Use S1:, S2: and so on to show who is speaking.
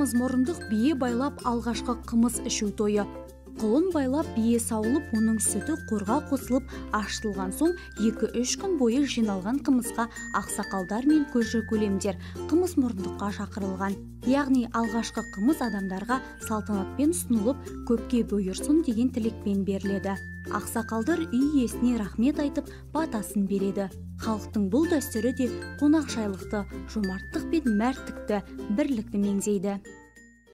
S1: қымыз мұрындық бие байлап алғашқы қымыз ішу тойы. Құлын байлап бие сауылып оның сүті қорға қосылып ашытылған соң екі-үш күн бойы жиналған қымызға ақсақалдар мен көрші көлемдер қымыз мұрындыққа шақырылған. Яғни алғашқы қымыз адамдарға салтанатпен ұсынылып көпке бұйырсын деген тілекпен беріледі. Ақсақалдар үй иесіне рахмет айтып батасын береді. Халықтың бұл дәстүрі де қонақжайлықты жомарттық пен мәрттікті бірлікті меңзейді.